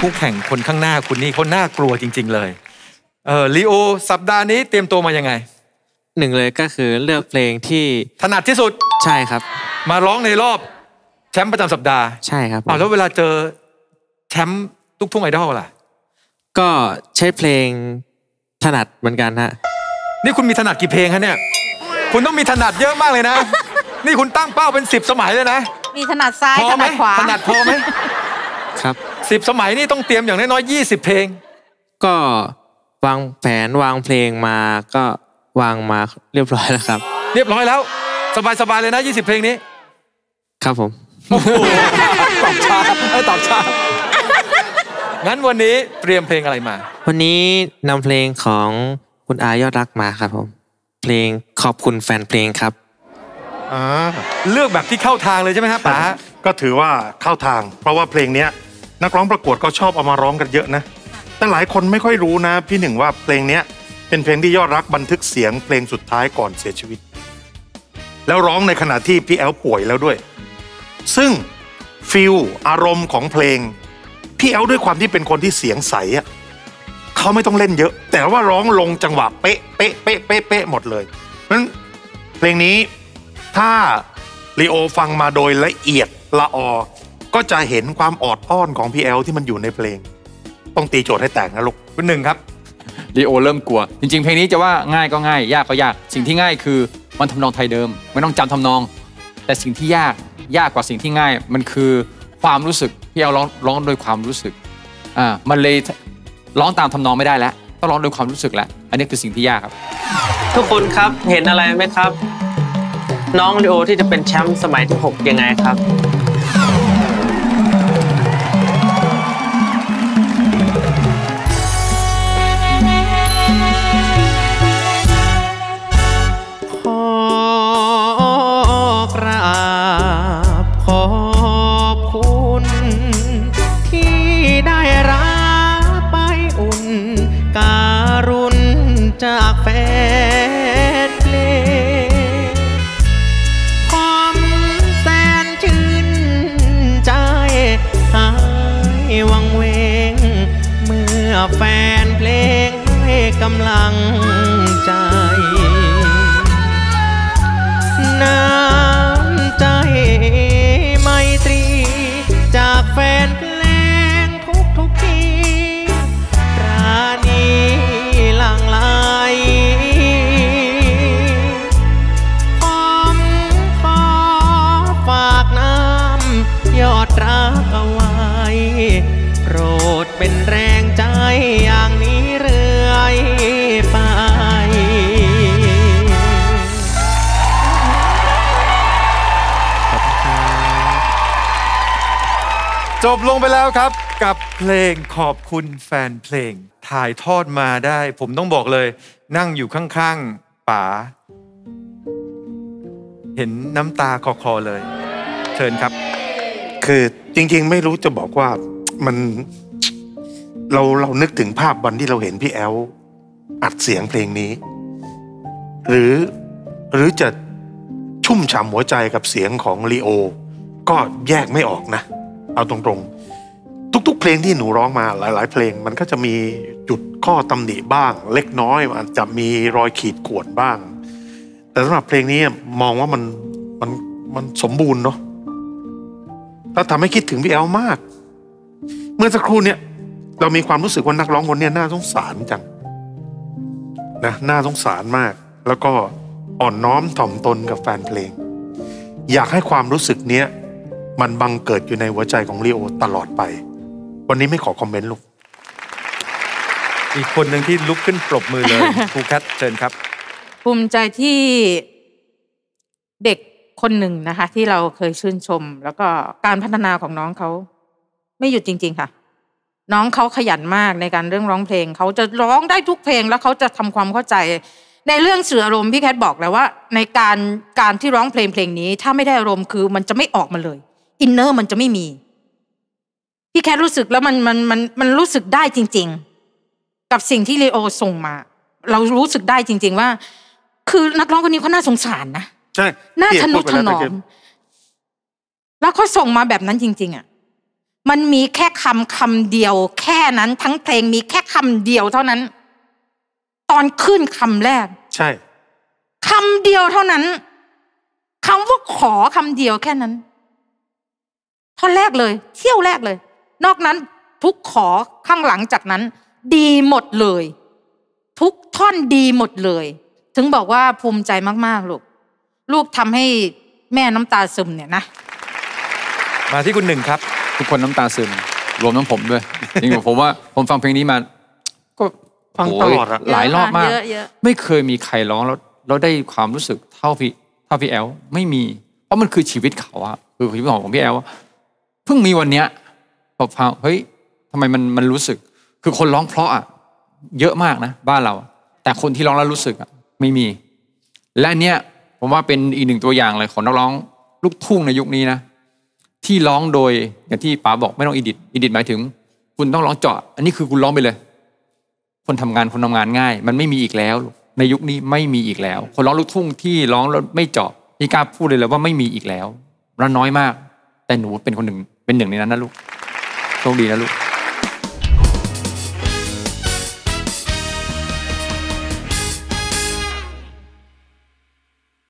คู่แข่งคนข้างหน้าคุณนี่เขาน่ากลัวจริง ๆ เลยเออลีโอสัปดาห์นี้เตรียมตัวมายังไงหนึ่งเลยก็คือเลือกเพลงที่ถนัดที่สุดใช่ครับ มาร้องในรอบแชมป์ประจำสัปดาห์ใช่ครับผมอ้าวแล้วเวลาเจอแชมป์ลูกทุ่งไอดอลล่ะ ก็ใช้เพลงถนัดเหมือนกันฮะนี่คุณมีถนัดกี่เพลงคะเนี่ย คุณต้องมีถนัดเยอะมากเลยนะ นี่คุณตั้งเป้าเป็นสิบสมัยเลยนะ มีถนัดซ้ายพอถไหมนัดขวาถนัดพอไหมครับ สิบสมัยนี่ต้องเตรียมอย่างน้อยๆยี่สิบเพลง ก็วางแผนวางเพลงมาก็วางมาเรียบร้อยแล้วครับ เรียบร้อยแล้ว สบายๆเลยนะยี่สิบเพลงนี้ ครับผมตอบช้าเออตอบช้างั้นวันนี้เตรียมเพลงอะไรมา วันนี้นำเพลงของคุณอายอดรักมาครับผม เพลงขอบคุณแฟนเพลงครับอ่าเลือกแบบที่เข้าทางเลยใช่ไหมครับป๋าก็ถือว่าเข้าทาง เพราะว่าเพลงเนี้ย นักร้องประกวดก็ชอบเอามาร้องกันเยอะนะ แต่หลายคนไม่ค่อยรู้นะ พี่หนึ่งว่าเพลงเนี้ยเป็นเพลงที่ยอดรักบันทึกเสียงเพลงสุดท้ายก่อนเสียชีวิต แล้วร้องในขณะที่พี่แอลป่วยแล้วด้วย ซึ่งฟิลอารมณ์ของเพลง พี่แอลด้วยความที่เป็นคนที่เสียงใสอะเขาไม่ต้องเล่นเยอะ แต่ว่าร้องลงจังหวะเป๊ะเป๊ะเป๊ะเป๊ะเป๊ะหมดเลยเพราะฉะนั้นเพลงนี้ถ้าลีโอฟังมาโดยละเอียดละออ ก็จะเห็นความออดอ้อนของพี่แอลที่มันอยู่ในเพลง ต้องตีโจทย์ให้แตกนะลูกคุณหนึ่งครับลีโอเริ่มกลัว จริง ๆ เพลงนี้จะว่าง่ายก็ง่าย ยากก็ยาก สิ่งที่ง่ายคือมันทำนองไทยเดิม ไม่ต้องจำทำนอง แต่สิ่งที่ยากยากกว่าสิ่งที่ง่าย มันคือความรู้สึกพี่เอาร้องร้องโดยความรู้สึกอ่ามันเลยร้องตามทำนองไม่ได้แล้วต้องร้องโดยความรู้สึกแล้วอันนี้คือสิ่งที่ยากครับ ทุกคนครับเห็นอะไรไหมครับ น้องลีโอที่จะเป็นแชมป์สมัยที่ 6 ยังไงครับ อแฟนเพลงให้กำลังใจ น้ำใจไมตรี จากแฟนเพลงทุกทุกทีรานีหลังไหลผมขอฝากน้ำยอดรักเอาไว้ โปรดเป็นแรง จบลงไปแล้วครับ กับเพลงขอบคุณแฟนเพลง ถ่ายทอดมาได้ ผมต้องบอกเลย นั่งอยู่ข้างๆป๋าเห็นน้ำตาคอๆเลย เชิญครับ คือจริงๆ ไม่รู้จะบอกว่ามันเราเรานึกถึงภาพวันที่เราเห็นพี่แอลอัดเสียงเพลงนี้ หรือหรือจะชุ่มฉ่ำหัวใจกับเสียงของลีโอ ก็แยกไม่ออกนะ เอาตรงๆ ทุก ๆ เพลงที่หนูร้องมาหลาย ๆ เพลงมันก็จะมีจุดข้อตำหนิบ้าง เล็กน้อยอาจจะมีรอยขีดข่วนบ้าง แต่สำหรับเพลงนี้มองว่ามันมันมันสมบูรณ์เนาะแล้วทำให้คิดถึงพี่แอลมาก เมื่อสักครู่เนี่ยเรามีความรู้สึกว่านักร้องคนนี้น่าสงสารจังนะน่าสงสารมาก แล้วก็อ่อนน้อมถ่อมตนกับแฟนเพลง อยากให้ความรู้สึกเนี้ย มันบังเกิดอยู่ในหัวใจของลีโอตลอดไป วันนี้ไม่ขอคอมเมนต์ลูก อีกคนหนึ่งที่ลุกขึ้นปรบมือเลยครูแคทเชิญครับ ภูมิใจที่เด็กคนหนึ่งนะคะ ที่เราเคยชื่นชม แล้วก็การพัฒนาของน้องเขาไม่หยุดจริง ๆ ค่ะ น้องเขาขยันมากในการเรื่องร้องเพลง เขาจะร้องได้ทุกเพลงแล้วเขาจะทำความเข้าใจ ในเรื่องสื่ออารมณ์พี่แคทบอกแล้วว่า ในการการที่ร้องเพลงเพลงนี้ ถ้าไม่ได้อารมณ์คือมันจะไม่ออกมาเลย อินเนอร์มันจะไม่มี พี่แคทรู้สึกแล้วมันมันมันมันรู้สึกได้จริง ๆ กับสิ่งที่เลโอส่งมา เรารู้สึกได้จริง ๆ ว่า คือนักร้องคนนี้เขาน่าสงสารนะใช่น่าพี่ทเอกนุพูดไปถแล้วนอตะกี้มแล้วเขาส่งมาแบบนั้นจริง ๆอะมันมีแค่คำคำเดียว แค่นั้นทั้งเพลงมีแค่คำเดียวเท่านั้น ตอนขึ้นคำแรก ใช่คำเดียวเท่านั้นคำว่าขอคำเดียวแค่นั้น ท่อนแรกเลยเที่ยวแรกเลย นอกนั้นทุกขอข้างหลังจากนั้น ดีหมดเลย ทุกท่อนดีหมดเลย ถึงบอกว่าภูมิใจมากๆลูกลูกทำให้แม่น้ำตาซึมเนี่ยนะ มาที่คุณหนึ่งครับ ทุกคนน้ำตาซึม รวมทั้งผมด้วยจริงๆผมว่าผมฟังเพลงนี้มา ก็ฟังตลอดอะโหลายรอบมากเยอะเยอะไม่เคยมีใครร้องแล้วแล้วได้ความรู้สึกเท่าพี่เท่าพี่แอลไม่มี เพราะมันคือชีวิตเขาอะคือชีวิตของพี่แอลอะ เพิ่งมีวันเนี้ยพอฟังเฮ้ยทำไมมันมันรู้สึก คือคนร้องเพราะอะเยอะมากนะ บ้านเรา แต่คนที่ร้องแล้วรู้สึกอะไม่มี และนเนี้ยผมว่าเป็นอีกหนึ่งตัวอย่างเลยของนักร้องลูกทุ่งในยุคนี้นะที่ร้องโดยอย่างที่ป๋าบอกไม่ต้องอีดิทอีดิทหมายถึง คุณต้องร้องเจาะ อันนี้คือคุณร้องไปเลย คนทำงานคนทำงานง่าย มันไม่มีอีกแล้ว ในยุคนี้ไม่มีอีกแล้ว คนร้องลูกทุ่งที่ร้องแล้วไม่เจาะนี่กล้าพูดเลยเลยว่าไม่มีอีกแล้วและน้อยมาก แต่หนูเป็นคนหนึ่ง เป็นหนึ่งในนั้นนะลูกโชคดีนะลูก